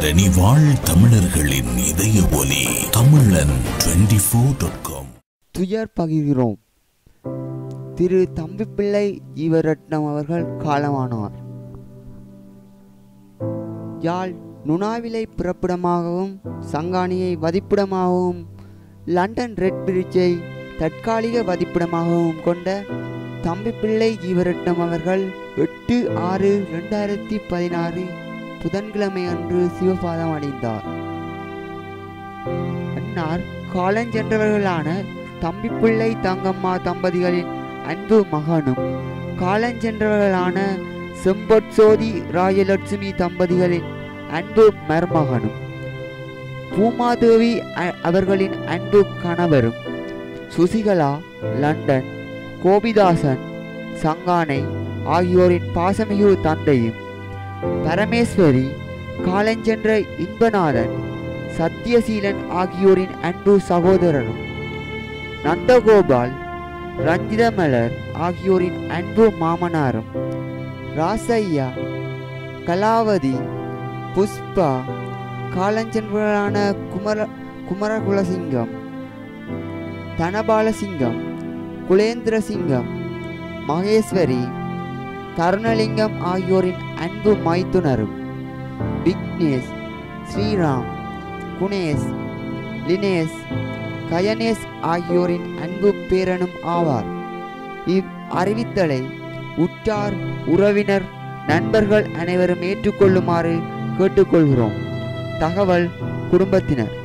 தரணி வாழ் தமிழர்களின் இதய ஒலி தமிழன் டுவெண்டி ஃபோர் டாட் காம் துயர் பகிர்கிறோம் திரு தம்பிப்பிள்ளை ஜீவரட்னம் அவர்கள் காலமானார். யாழ் நுணாவிலை பிறப்பிடமாகவும் சங்கானியை வதிப்பிடமாகவும் லண்டன் ரெட் பிரிட்ஜை தற்காலிக வதிப்பிடமாகவும் கொண்ட தம்பிப்பிள்ளை ஜீவரட்னம் அவர்கள் எட்டு ஆறு ரெண்டாயிரத்தி பதினாறு புதன்கிழமை அன்று சிவபாதம் அடைந்தார். அன்னார் காலஞ்சென்றவர்களான தம்பிப்பிள்ளை தங்கம்மா தம்பதிகளின் அன்பு மகனும் காலஞ்சென்றவர்களான செம்பொற்சோதி ராஜலட்சுமி தம்பதிகளின் அன்பு மருமகனும் பூமாதேவி அ- அவர்களின் அன்பு கணவரும் சுசிகலா லண்டன் கோபிதாசன் சங்கானை ஆகியோரின் பாசமிகு தந்தையும் பரமேஸ்வரி காலஞ்சென்ற இன்பநாதன் சத்யசீலன் ஆகியோரின் அன்பு சகோதரரும் நந்தகோபால் ரஞ்சிதமலர் ஆகியோரின் அன்பு மாமனாரும் ராசையா கலாவதி புஷ்பா காலஞ்சென்றவர்களான குமர குமரகுலசிங்கம் தனபாலசிங்கம் குலேந்திரசிங்கம் மகேஸ்வரி கருணலிங்கம் ஆகியோரின் அன்பு மைத்துனரும் விக்னேஷ் ஸ்ரீராம் குணேஷ் லினேஷ் கயனேஷ் ஆகியோரின் அன்பு பேரனும் ஆவார். இவ் அறிவித்தலை உற்றார் உறவினர் நண்பர்கள் அனைவரும் ஏற்றுக்கொள்ளுமாறு கேட்டுக்கொள்கிறோம். தகவல் குடும்பத்தினர்.